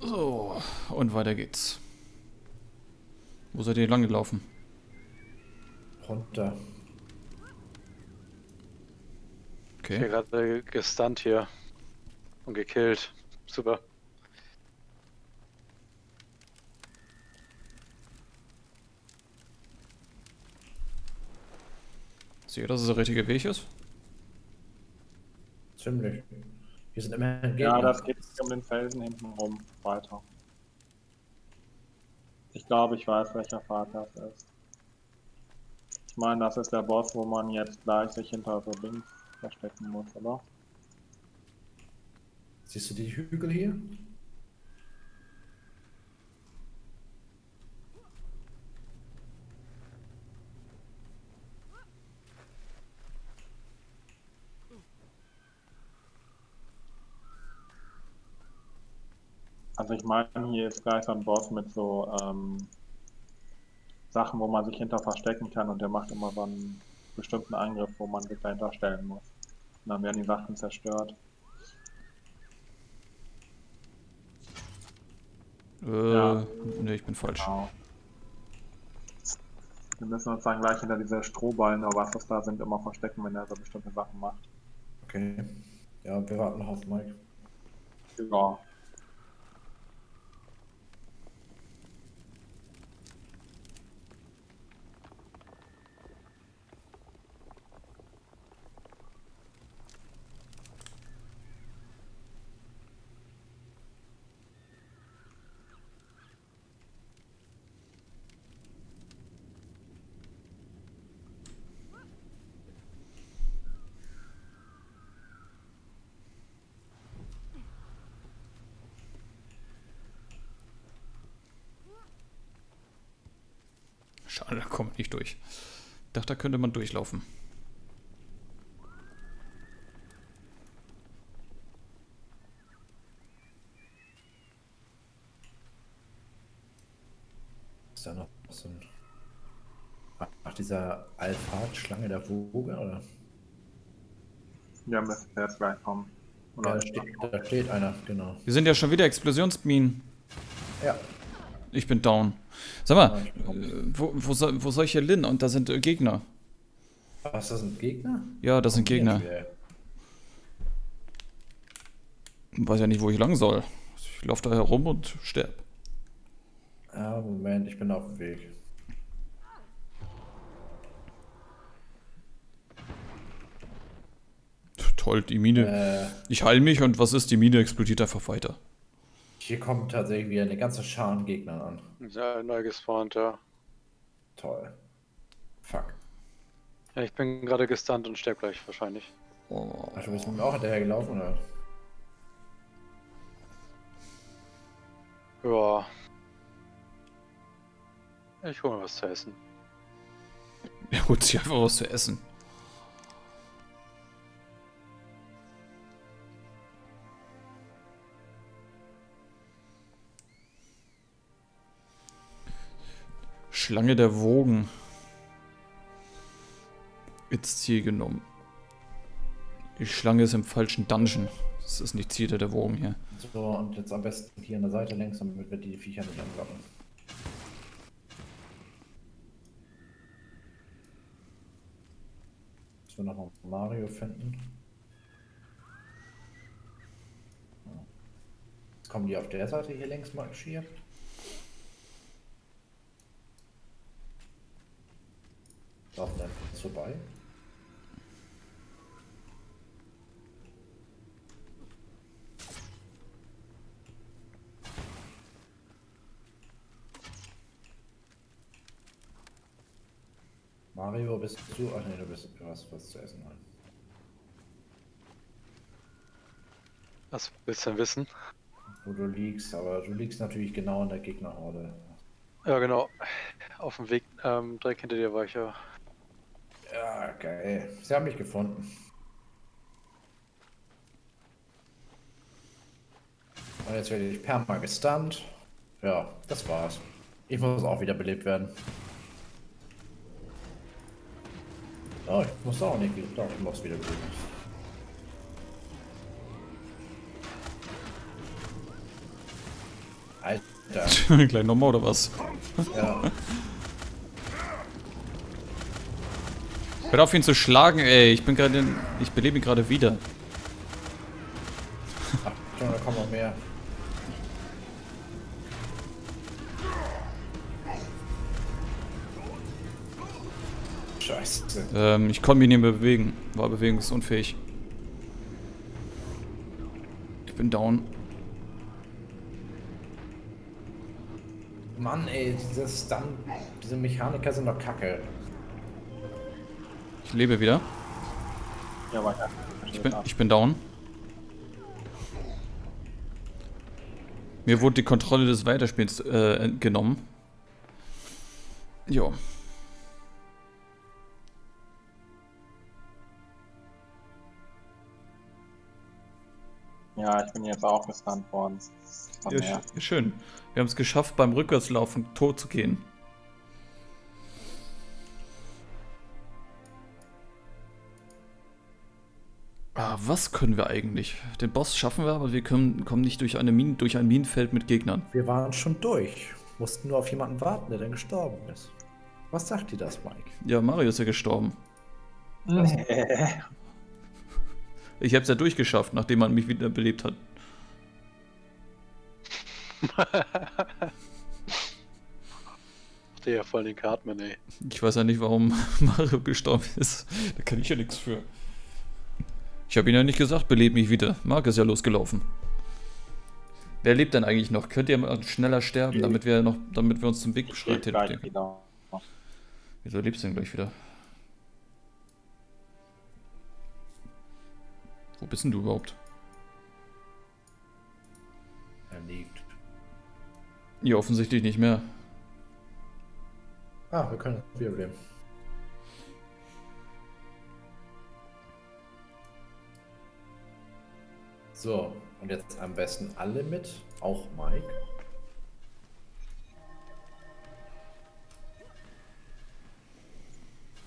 So, und weiter geht's. Wo seid ihr lang gelaufen? Runter. Ich bin Okay. gerade gestunt hier. Und gekillt. Super. Seht ihr, dass es der richtige Weg ist? Ziemlich. Hier sind immerhin Ja, Gegner. das geht um den Felsen hinten rum weiter. Ich glaube, ich weiß, welcher Pfad das ist. Ich meine, das ist der Boss, wo man jetzt gleich sich hinter so links verstecken muss, oder? Siehst du die Hügel hier? Also ich meine, hier ist gleich so ein Boss mit so ähm, Sachen, wo man sich hinter verstecken kann und der macht immer so einen bestimmten Angriff, wo man sich dahinter stellen muss. Und dann werden die Sachen zerstört. Äh, Ja. ne, ich bin falsch. Genau. Wir müssen uns dann gleich hinter diese Strohballen oder was das da sind immer verstecken, wenn er so bestimmte Sachen macht. Okay. Ja, wir warten noch auf Mike. Ja. Schade, da kommt nicht durch. Ich dachte, da könnte man durchlaufen. Ist da noch so ein. Ach, dieser Alpha-Schlange der Woge, oder? Ja, müssen wir jetzt gleich kommen. Ja, da steht, da steht einer, genau. Hier sind ja schon wieder Explosionsminen. Ja. Ich bin down. Sag mal, ich äh, wo, wo, soll, wo soll ich hier Lin? Und da sind äh, Gegner. Was, das sind Gegner? Ja, das sind Gegner. Ja, Weiß ja nicht, wo ich lang soll. Ich laufe da herum und sterb. Ah, Moment, ich bin auf dem Weg. Toll, die Mine. Äh, Ich heil mich und was ist? Die Mine explodiert einfach weiter. Hier kommt tatsächlich wieder eine ganze Schar an Gegnern an. Ja, neu gespawnt, ja. Toll. Fuck. ja ich bin gerade gestunt und sterb gleich wahrscheinlich. Oh. Ach, du bist mit mir auch hinterher gelaufen, oder? Ja. Ich hole mir was zu essen. Er holt sich einfach was zu essen. Schlange der Wogen. Ins Ziel genommen. Die Schlange ist im falschen Dungeon. Das ist nicht Ziel der Wogen hier. So, und jetzt am besten hier an der Seite längs, damit wir die Viecher nicht anlocken. Dass wir nochmal Mario finden. Jetzt kommen die auf der Seite hier längs marschiert. Laufen vorbei. Mario, bist du? Ach nee, du bist du hast was zu essen. Nein. Was willst du denn wissen? Wo du liegst, aber du liegst natürlich genau in der Gegnerhorde. Ja, genau. Auf dem Weg ähm, direkt hinter dir war ich ja. Geil. Sie haben mich gefunden. Und jetzt werde ich perma gestunt. Ja, das war's. Ich muss auch wieder belebt werden. Oh, ich muss auch nicht wieder. Doch, ich muss wieder belebt. Alter. Gleich nochmal oder was? Ja. Hör auf ihn zu schlagen, ey. Ich bin gerade. in- Ich belebe ihn gerade wieder. Achtung, da kommen noch mehr. Scheiße. Ähm, ich konnte mich nicht mehr bewegen. War bewegungsunfähig. Ich bin down. Mann, ey, dieses dann, diese Mechaniker sind doch kacke. Ich lebe wieder. Ja, weiter. Ich bin, ich bin down. Mir wurde die Kontrolle des Weiterspiels äh, genommen. Jo. ja, ich bin jetzt auch gestunt worden. Ja, schön. Wir haben es geschafft, beim Rückwärtslaufen tot zu gehen. Ah, was können wir eigentlich? Den Boss schaffen wir, aber wir können, kommen nicht durch, eine Min durch ein Minenfeld mit Gegnern. Wir waren schon durch. Mussten nur auf jemanden warten, der dann gestorben ist. Was sagt dir das, Mike? Ja, Mario ist ja gestorben. Ich hab's ja durchgeschafft, nachdem man mich wieder belebt hat. Der ja voll den Cartman, ey. Ich weiß ja nicht, warum Mario gestorben ist. Da kann ich ja nichts für. Ich habe ihn ja nicht gesagt, beleb mich wieder. Marc ist ja losgelaufen. Wer lebt denn eigentlich noch? Könnt ihr mal schneller sterben, damit wir noch, damit wir uns zum Weg Ich Schritt wieder. Wieso lebst du denn gleich wieder? Wo bist denn du überhaupt? Er liegt. Ja, offensichtlich nicht mehr. Ah, wir können wiederbeleben. So, und jetzt am besten alle mit, auch Mike.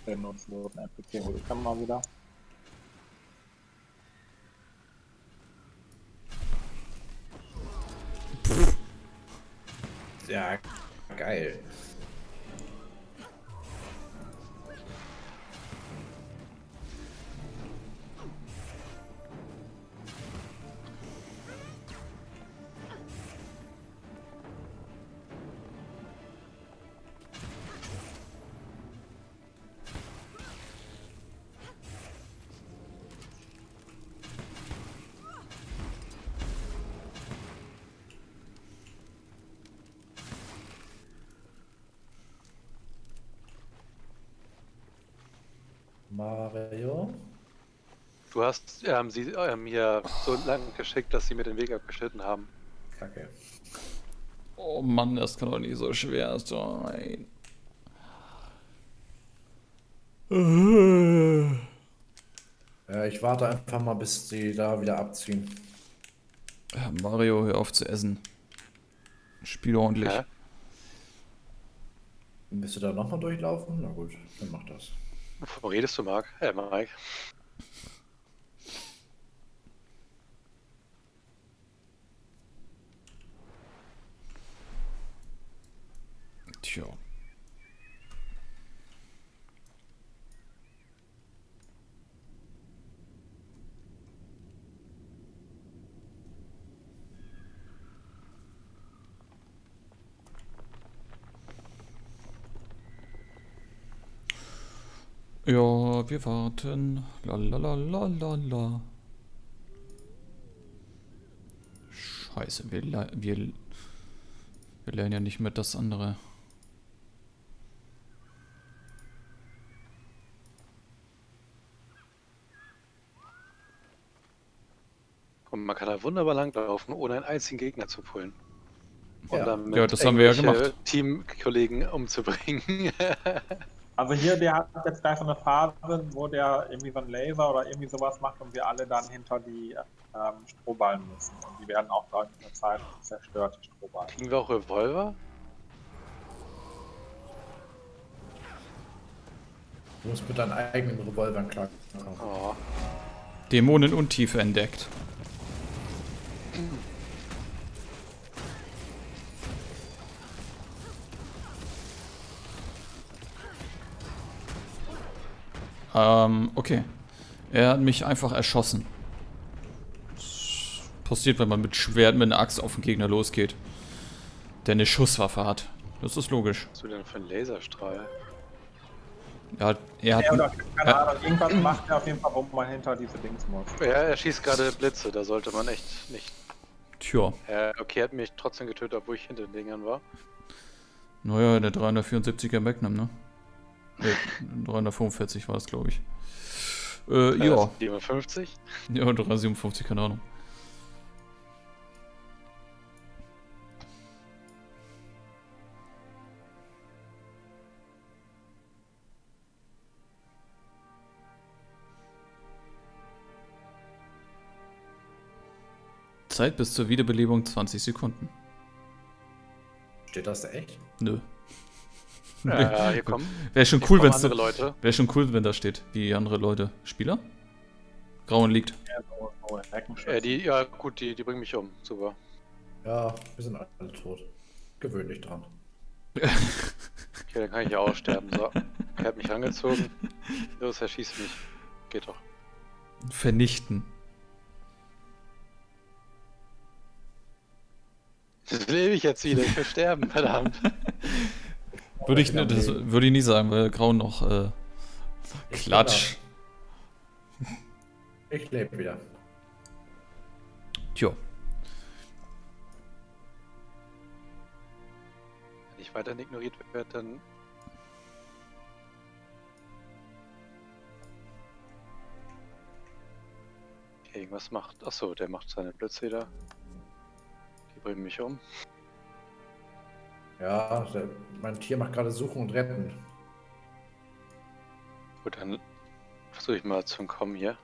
Den NPC hole ich dann mal wieder. Ja, geil. Mario. Du hast ähm, sie ähm, hier so lang geschickt, dass sie mir den Weg abgeschnitten haben. Kacke. Oh Mann, das kann doch nicht so schwer sein. Äh, ich warte einfach mal, bis sie da wieder abziehen. Mario, hör auf zu essen. Spiel ordentlich. Hä? Bist du da nochmal durchlaufen? Na gut, dann mach das. Wovon redest du, Marc? Äh, Mike. Tja. Ja, wir warten. La la la la la la. Scheiße, wir, wir, wir lernen ja nicht mehr das andere. Und man kann da wunderbar langlaufen, ohne einen einzigen Gegner zu pullen. Und Ja. dann Ja, das haben wir ja gemacht. Teamkollegen umzubringen. Also hier, der hat jetzt gleich so eine Phase, wo der irgendwie so einen Laser oder irgendwie sowas macht und wir alle dann hinter die ähm, Strohballen müssen. Und die werden auch gleich in der Zeit zerstört, die Strohballen. Kriegen wir auch Revolver? Du musst mit deinen eigenen Revolvern klarkommen. Oh. Dämonen und Tiefe entdeckt. Ähm, okay. Er hat mich einfach erschossen. Das passiert, wenn man mit Schwert mit einer Axt auf den Gegner losgeht. Der eine Schusswaffe hat. Das ist logisch. Was hast du denn für einen Laserstrahl? Er hat, er Ja, oder, hat, keine Ja. Ahnung, irgendwas macht er auf jeden Fall, wo man hinter diese Dings muss. Ja, er schießt gerade Blitze, da sollte man echt nicht. tja, Ja, okay, er hat mich trotzdem getötet, obwohl ich hinter den Dingern war. naja, der 374er Magnum, ne? Ne, 345 war es, glaube ich. Äh, ja. 57? Ja, 357, keine Ahnung. Zeit bis zur Wiederbelebung 20 Sekunden. Steht das da echt? Nö. Ja, hier kommen. Wäre schon cool, kommen wenn andere Leute. Wäre schon cool, wenn da steht, wie andere Leute. Spieler? Grauen liegt. Ja, so, so Heckenschützen. Äh, die, ja, gut, die, die bringen mich um. Super. Ja, wir sind alle tot. Gewöhn dich dran. Okay, dann kann ich ja auch sterben. So. Er hat mich angezogen. Los, er schießt mich. Geht doch. Vernichten. Das lebe ich jetzt wieder. Ich will sterben, verdammt. Würde ich, ne, das würde ich nie sagen, weil Grauen noch äh, Ich Klatsch. Ich lebe wieder. Tja. Wenn ich weiterhin ignoriert werde, dann. Okay, irgendwas macht. Achso, der macht seine wieder. Die bringen mich um. Ja, der, mein Tier macht gerade Suchen und Retten. Gut, dann versuche ich mal zu entkommen hier.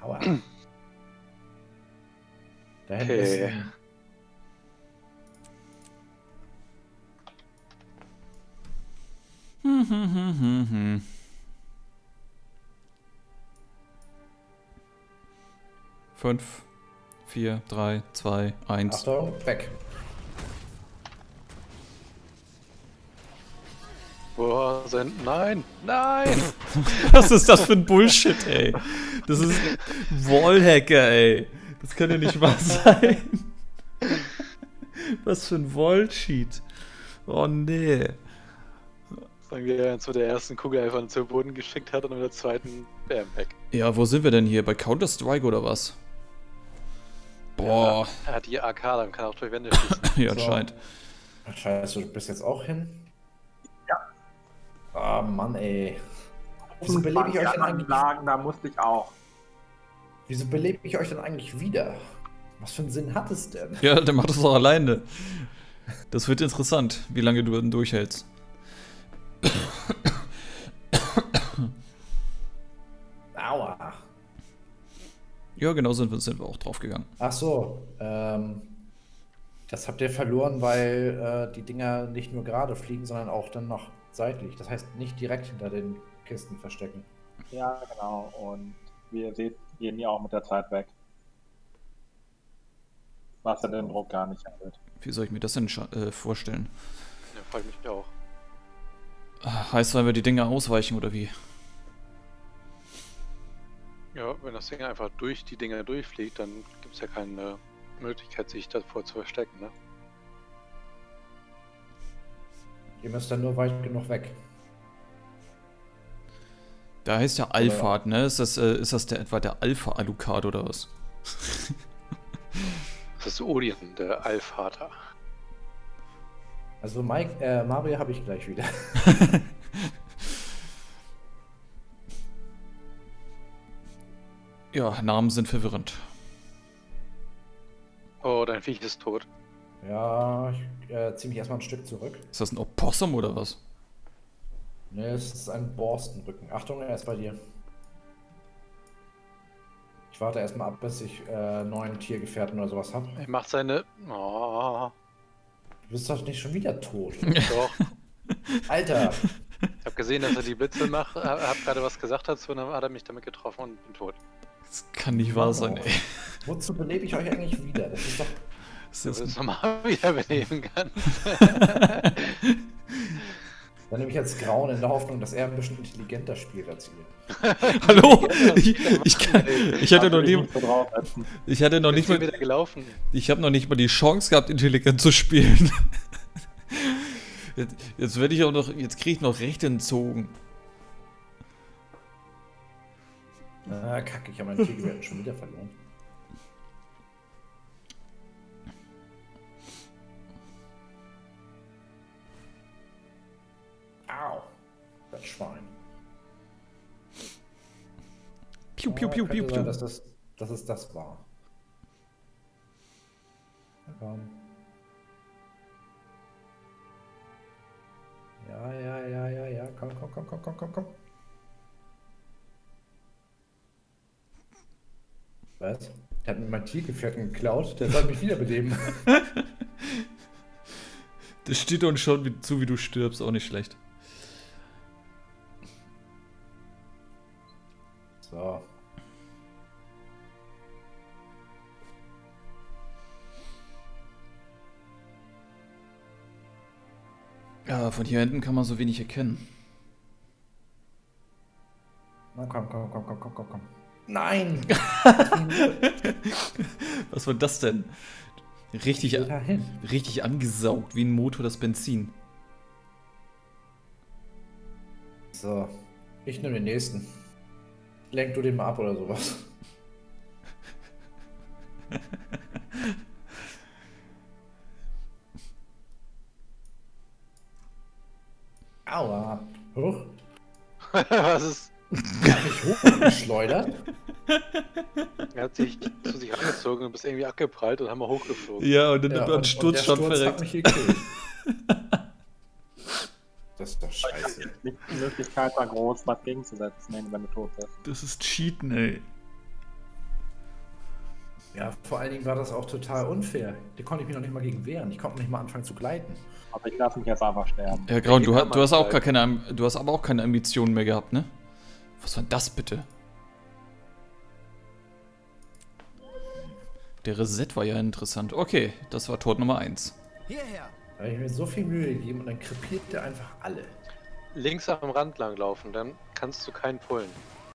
Aua. Da hinten Okay. ist ein, Hm, hm, hm, hm, hm. Fünf, vier, drei, zwei, eins. Achtung, weg. Boah, sein. Nein! Nein! Was ist das für ein Bullshit, ey? Das ist Wallhacker, ey. Das kann ja nicht wahr sein. Was für ein Wallcheat. Oh nee. Sagen wir, er uns mit der ersten Kugel einfach zu Boden geschickt hat und mit der zweiten Bam weg. Ja, wo sind wir denn hier? Bei Counter-Strike oder was? Boah, Er hat die AK, dann kann er auch durch Wände schießen. ja, So. anscheinend. Scheiße, du bist jetzt auch hin? Ja. Ah, Mann, ey. Wieso belebe ich euch denn eigentlich? Lagen, da musste ich auch. Wieso belebe ich euch denn eigentlich wieder? Was für einen Sinn hat es denn? Ja, der macht das auch alleine. Das wird interessant, wie lange du dann durchhältst. Ja, genau sind wir, sind wir auch draufgegangen. Ach so, ähm, das habt ihr verloren, weil äh, die Dinger nicht nur gerade fliegen, sondern auch dann noch seitlich. Das heißt, nicht direkt hinter den Kisten verstecken. Ja, genau. Und wie ihr seht, gehen die auch mit der Zeit weg. Was ja den Druck gar nicht erhöht. Wie soll ich mir das denn äh, vorstellen? Ja, frag ich mich auch. Heißt, weil wir die Dinge ausweichen oder wie? Ja, wenn das Ding einfach durch die Dinger durchfliegt, dann gibt es ja keine Möglichkeit, sich davor zu verstecken, ne? Ihr müsst dann nur weit genug weg. Da heißt ja Alpha, ne? Ist das, äh, ist das der, etwa der Alpha-Alucard oder was? Das ist Odin, der Allvater. Also Mike, äh, Mario habe ich gleich wieder. Ja, Namen sind verwirrend. Oh, dein Viech ist tot. Ja, ich äh, ziehe mich erstmal ein Stück zurück. Ist das ein Opossum oder was? Ne, es ist ein Borstenrücken. Achtung, er ist bei dir. Ich warte erstmal ab, bis ich äh, neuen Tiergefährten oder sowas habe. Er macht seine. Oh, Du bist doch nicht schon wieder tot. doch. Alter! Ich habe gesehen, dass er die Blitze macht. Hab hab gerade was gesagt dazu und dann hat er mich damit getroffen und bin tot. Das kann nicht wahr sein, ey. Wozu belebe ich euch eigentlich wieder? Das ist doch. Das ist es normal wiederbeleben kann. Dann nehme ich jetzt Grauen in der Hoffnung, dass er ein bisschen intelligenter spielt als ihr. Hallo? Ich, ich, kann, ich hatte noch nie, ich hatte noch nicht ich mal, wieder gelaufen. ich habe noch nicht mal die Chance gehabt, intelligent zu spielen. Jetzt, jetzt werde ich auch noch, jetzt kriege ich noch Rechte entzogen. Ah, kacke, ich habe meinen Tegelwert schon wieder verloren. Au, das Schwein. Piu, piu, Ja, piu, piu, piu. Dass das, dass es das war. Ähm. Ja, ja, ja, ja, ja, komm, komm, komm, komm, komm, komm, komm. Was? Der hat mir mein Tiergefährten geklaut, der soll mich wiederbeleben. Das steht uns schon wie- zu, wie du stirbst, auch nicht schlecht. So. Ja, von hier hinten kann man so wenig erkennen. Na komm, komm, komm, komm, komm, komm, komm. Nein! Was war das denn? Richtig, richtig angesaugt, wie ein Motor das Benzin. So. Ich nehme den nächsten. Lenk du den mal ab oder sowas. Aua. Hoch. Was ist? Hab mich hochgeschleudert. Er hat sich zu sich angezogen und bist irgendwie abgeprallt und haben wir hochgeflogen. Ja, und dann Ja, und, und Sturz der schon Sturz hat verreckt. mich gekillt. Das ist doch scheiße. Nicht die Möglichkeit da groß was gegenzusetzen, wenn wenn du tot bist. Das ist Cheaten, ey. Ja, vor allen Dingen war das auch total unfair. Da konnte ich mich noch nicht mal gegen wehren. Ich konnte nicht mal anfangen zu gleiten. Aber ich lasse mich jetzt einfach sterben. Ja, Graun, Hier du, du hast auch gar bleiben. keine, du hast aber auch keine Ambitionen mehr gehabt, ne? Was war das bitte? Der Reset war ja interessant. Okay, das war Tod Nummer 1. Hierher! Da habe ich mir so viel Mühe gegeben und dann krepiert der einfach alle. Links am Rand lang laufen, dann kannst du keinen pullen.